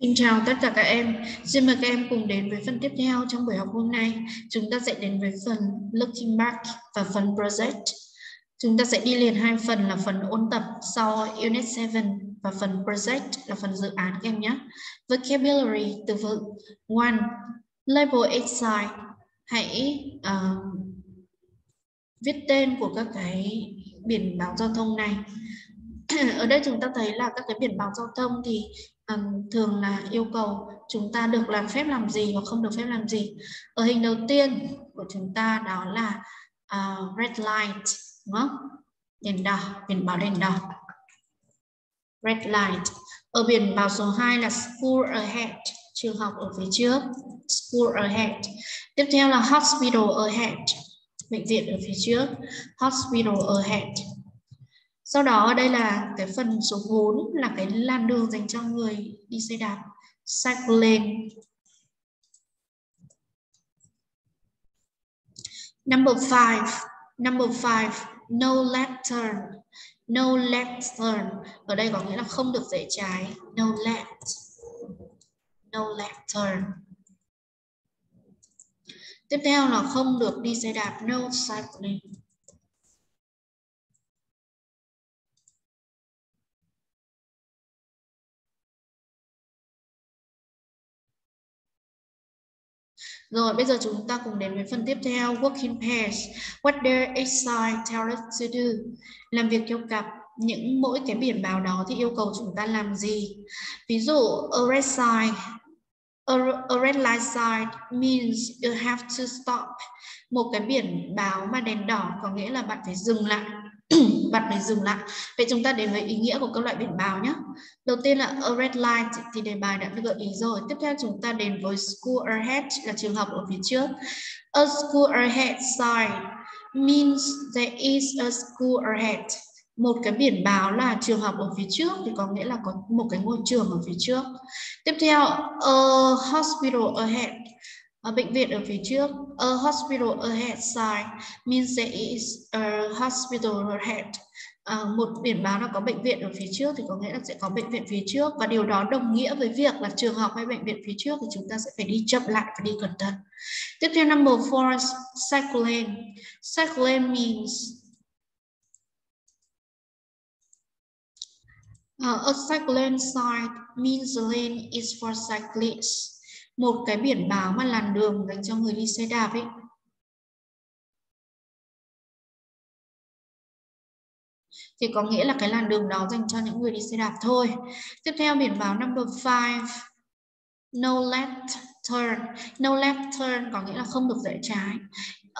Xin chào tất cả các em. Xin mời các em cùng đến với phần tiếp theo trong buổi học hôm nay. Chúng ta sẽ đến với phần Looking Back và phần Project. Chúng ta sẽ đi liền hai phần là phần ôn tập sau Unit 7 và phần Project là phần dự án các em nhé. Vocabulary từ vựng 1. Label exercise. Hãy uh, viết tên của các cái biển báo giao thông này. Ở đây chúng ta thấy là các cái biển báo giao thông thì um, thường là yêu cầu chúng ta được làm phép làm gì hoặc không được phép làm gì. Ở hình đầu tiên của chúng ta đó là uh, red light đúng không? Đèn đỏ biển báo đèn đỏ. Red light. Ở biển báo số 2 là school ahead trường học ở phía trước. School ahead. Tiếp theo là hospital ahead bệnh viện ở phía trước. Hospital ahead sau đó ở đây là cái phần số 4 là cái làn đường dành cho người đi xe đạp cycle lane number 5 number 5 no left turn no left turn ở đây có nghĩa là không được rẽ trái, no left no left turn tiếp theo là không được đi xe đạp, no cycling. Rồi bây giờ chúng ta cùng đến với phần tiếp theo Working pairs What their exercise tell us to do Làm việc theo cặp những mỗi cái biển báo đó thì yêu cầu chúng ta làm gì Ví dụ a red sign A, a red light sign means you have to stop. Một cái biển báo mà đèn đỏ có nghĩa là bạn phải dừng lại. bạn phải dừng lại. Vậy chúng ta đến với ý nghĩa của các loại biển báo nhé. Đầu tiên là a red light thì đề bài đã gợi ý rồi. Tiếp theo chúng ta đến với school ahead là trường học ở phía trước. A school ahead sign means there is a school ahead. Một cái biển báo là trường học ở phía trước thì có nghĩa là có một cái ngôi trường ở phía trước. Tiếp theo, a hospital ahead ở bệnh viện ở phía trước a hospital ahead sign means there is a hospital ahead à, một biển báo nó có bệnh viện ở phía trước thì có nghĩa là sẽ có bệnh viện phía trước và điều đó đồng nghĩa với việc là trường học hay bệnh viện phía trước thì chúng ta sẽ phải đi chậm lại và đi cẩn thận. Tiếp theo number four cycle lane cycle lane means Uh, a cycle lane sign means the lane is for cyclists một cái biển báo mà làn đường dành cho người đi xe đạp ấy thì có nghĩa là cái làn đường đó dành cho những người đi xe đạp thôi. Tiếp theo, biển báo number 5 no left turn. No left turn có nghĩa là không được rẽ trái.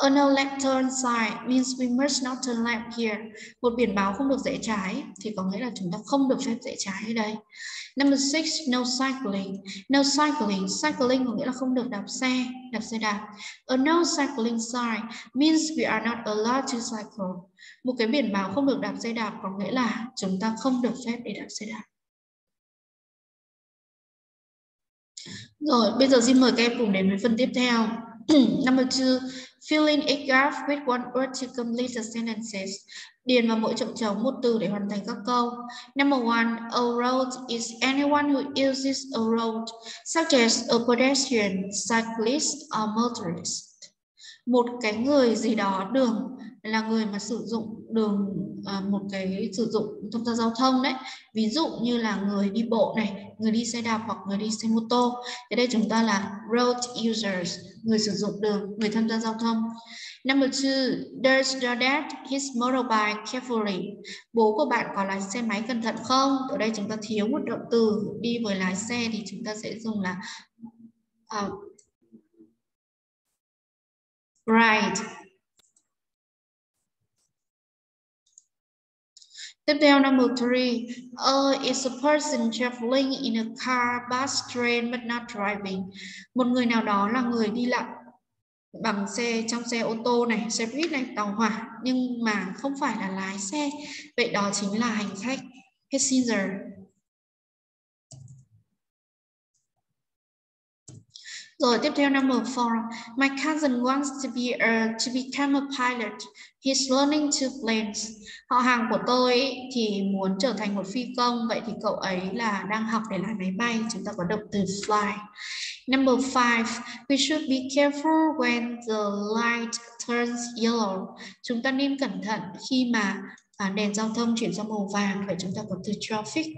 A no left turn sign means we must not turn left here. Một biển báo không được rẽ trái thì có nghĩa là chúng ta không được phép rẽ trái ở đây. Number six, no cycling. No cycling. Cycling có nghĩa là không được đạp xe, đạp xe đạp. A no cycling sign means we are not allowed to cycle. Một cái biển báo không được đạp xe đạp có nghĩa là chúng ta không được phép để đạp xe đạp. Rồi, bây giờ xin mời các em cùng đến với phần tiếp theo. Number two, fill in a gap with one word to complete the sentences. Điền vào mỗi chỗ trống một từ để hoàn thành các câu. Number one, a road is anyone who uses a road, such as a pedestrian, cyclist, or motorist. Một cái người gì đó đường là người mà sử dụng đường à, một cái sử dụng tham gia giao thông đấy. Ví dụ như là người đi bộ này người đi xe đạp hoặc người đi xe mô tô. Thì đây chúng ta là road users người sử dụng đường người tham gia giao thông. Number two does your dad his motorbike carefully? Bố của bạn có lái xe máy cẩn thận không? Ở đây chúng ta thiếu một động từ. Đi với lái xe thì chúng ta sẽ dùng là uh, right Tiếp theo number three, uh, is a person traveling in a car, bus, train but not driving. Một người nào đó là người đi lại bằng xe trong xe ô tô này, xe buýt này, tàu hỏa nhưng mà không phải là lái xe. Vậy đó chính là hành khách, passenger. Rồi tiếp theo number four. My cousin wants to be a, to become a pilot. He's learning to planes. Họ hàng của tôi thì muốn trở thành một phi công. Vậy thì cậu ấy là đang học để lái máy bay. Chúng ta có động từ fly. Number five. We should be careful when the light turns yellow. Chúng ta nên cẩn thận khi mà à, đèn giao thông chuyển sang màu vàng. Vậy chúng ta có từ traffic.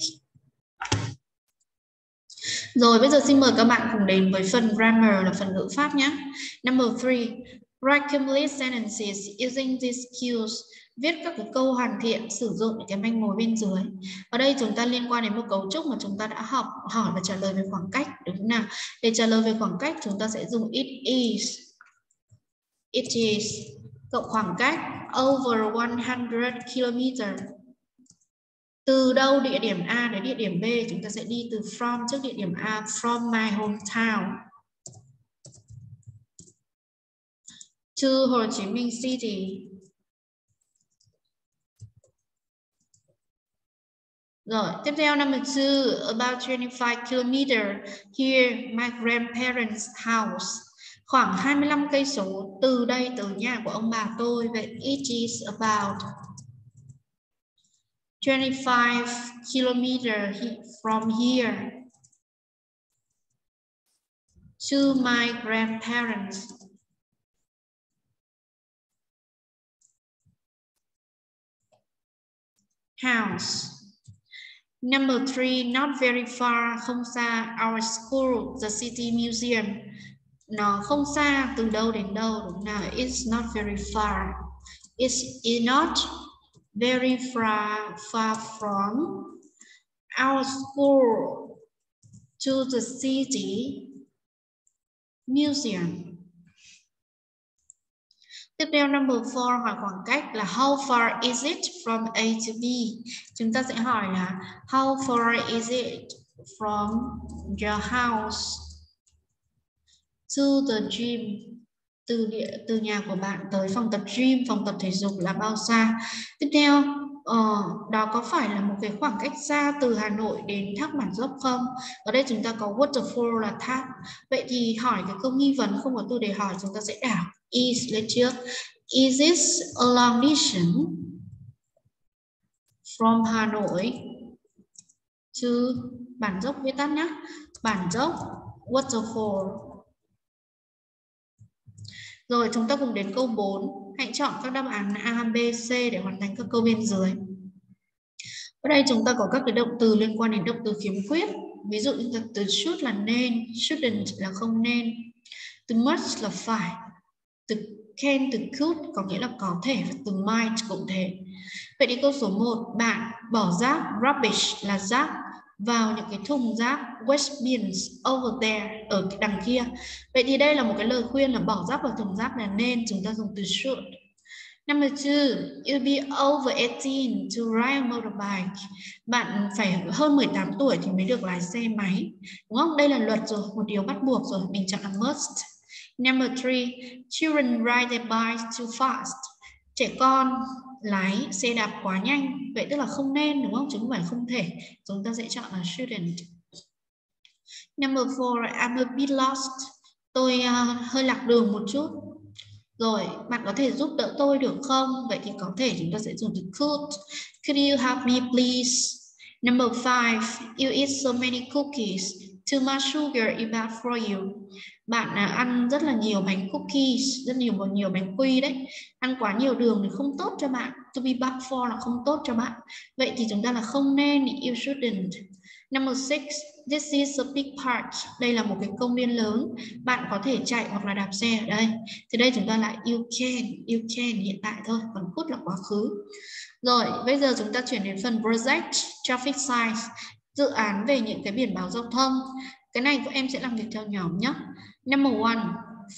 Rồi bây giờ xin mời các bạn cùng đến với phần grammar là phần ngữ pháp nhé. Number three, write complete sentences using these cues. Viết các cái câu hoàn thiện sử dụng những cái manh mối bên dưới. Ở đây chúng ta liên quan đến một cấu trúc mà chúng ta đã học hỏi và trả lời về khoảng cách đúng không nào? Để trả lời về khoảng cách chúng ta sẽ dùng it is. It is cộng khoảng cách over 100 km từ đâu địa điểm A đến địa điểm B chúng ta sẽ đi từ from trước địa điểm A from my hometown to Hồ Chí Minh City Rồi, tiếp theo number two, about 25 km here, my grandparents' house. Khoảng 25 cây số từ đây tới nhà của ông bà tôi. Vậy it is about 25 kilometer from here to my grandparents. house. Number three, not very far, không xa, our school, the city museum. Nó không xa, từ đâu đến đâu, đúng nào? It's not very far. It's it not very far, far from our school to the city museum. Tiếp theo number 4 hỏi khoảng cách là how far is it from A to B? Chúng ta sẽ hỏi là how far is it from your house to the gym? Từ địa từ nhà của bạn tới phòng tập gym phòng tập thể dục là bao xa? Tiếp theo Ờ, đó có phải là một cái khoảng cách xa từ Hà Nội đến thác bản dốc không? Ở đây chúng ta có waterfall là thác. Vậy thì hỏi cái câu nghi vấn không có từ để hỏi chúng ta sẽ đảo is lên trước. Is this a long distance from Hà Nội to bản dốc? Viết tắt nhé bản dốc waterfall rồi chúng ta cùng đến câu 4. Hãy chọn các đáp án A, B, C để hoàn thành các câu bên dưới. Ở đây chúng ta có các cái động từ liên quan đến động từ khiếm khuyết. Ví dụ như từ should là nên, shouldn't là không nên, từ must là phải, từ can, từ could có nghĩa là có thể và từ might cũng thế. Vậy thì câu số 1, bạn bỏ rác rubbish là rác vào những cái thùng rác waste bins over there ở đằng kia vậy thì đây là một cái lời khuyên là bỏ rác vào thùng rác là nên chúng ta dùng từ should Number two, you'll be over 18 to ride a motorbike. Bạn phải hơn 18 tuổi thì mới được lái xe máy. Đúng không? Đây là luật rồi, một điều bắt buộc rồi. Mình chọn là must. Number three, children ride their bikes too fast. Trẻ con lái xe đạp quá nhanh vậy tức là không nên đúng không? Chứ không phải không thể. Chúng ta sẽ chọn là shouldn't number four I'm a bit lost. Tôi uh, hơi lạc đường một chút. Rồi bạn có thể giúp đỡ tôi được không? Vậy thì có thể chúng ta sẽ dùng từ could. Could you help me please? Number five you eat so many cookies too much sugar is bad for you. Bạn à, ăn rất là nhiều bánh cookies rất nhiều nhiều bánh quy đấy. Ăn quá nhiều đường thì không tốt cho bạn. To be bad for là không tốt cho bạn. Vậy thì chúng ta là không nên you shouldn't. Number six this is a big park đây là một cái công viên lớn. Bạn có thể chạy hoặc là đạp xe ở đây. Thì đây chúng ta lại you can you can hiện tại thôi còn could là quá khứ. Rồi bây giờ chúng ta chuyển đến phần project traffic signs dự án về những cái biển báo giao thông. Cái này các em sẽ làm việc theo nhóm nhé. Number one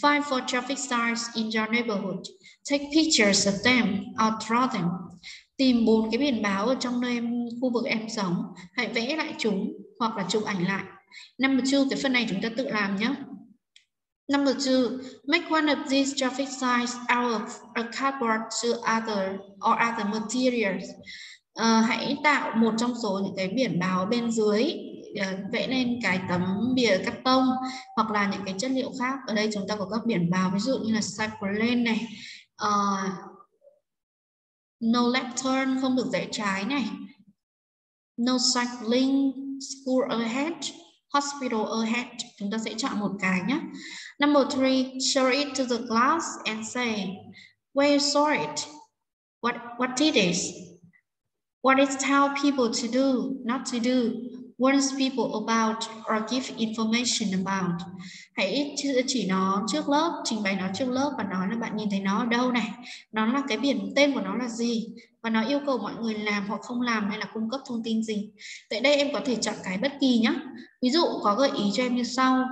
find for traffic signs in your neighborhood. Take pictures of them or draw them. Tìm bốn cái biển báo ở trong nơi em khu vực em sống. Hãy vẽ lại chúng hoặc là chụp ảnh lại. Number two cái phần này chúng ta tự làm nhé. Number two, make one of these traffic signs out of a cardboard to other or other materials à, hãy tạo một trong số những cái biển báo bên dưới ờ, vẽ lên cái tấm bìa cắt tông hoặc là những cái chất liệu khác. Ở đây chúng ta có các biển báo ví dụ như là cycle này uh, no left turn không được rẽ trái này no cycling school ahead hospital ahead. Chúng ta sẽ chọn một cái nhé. Number three show it to the class and say where you saw it? What what it is? What it tell people to do, not to do? Warns people about or give information about? Hãy chỉ nó trước lớp, trình bày nó trước lớp và nói là bạn nhìn thấy nó ở đâu này? Nó là cái biển, tên của nó là gì? Và nó yêu cầu mọi người làm hoặc không làm hay là cung cấp thông tin gì? Tại đây em có thể chọn cái bất kỳ nhé ví dụ có gợi ý cho em như sau.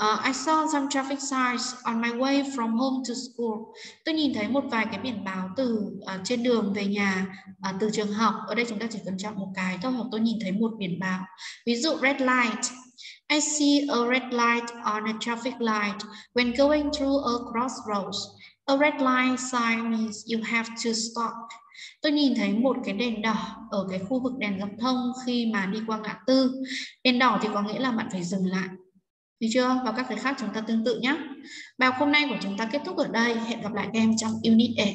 Uh, I saw some traffic signs on my way from home to school. Tôi nhìn thấy một vài cái biển báo từ uh, trên đường về nhà uh, từ trường học. Ở đây chúng ta chỉ cần chọn một cái thôi hoặc tôi nhìn thấy một biển báo. Ví dụ red light. I see a red light on a traffic light when going through a crossroads. A red light sign means you have to stop. Tôi nhìn thấy một cái đèn đỏ ở cái khu vực đèn giao thông khi mà đi qua ngã tư. Đèn đỏ thì có nghĩa là bạn phải dừng lại. Được chưa? Và các cái khác chúng ta tương tự nhé. Bài học hôm nay của chúng ta kết thúc ở đây. Hẹn gặp lại các em trong Unit 8.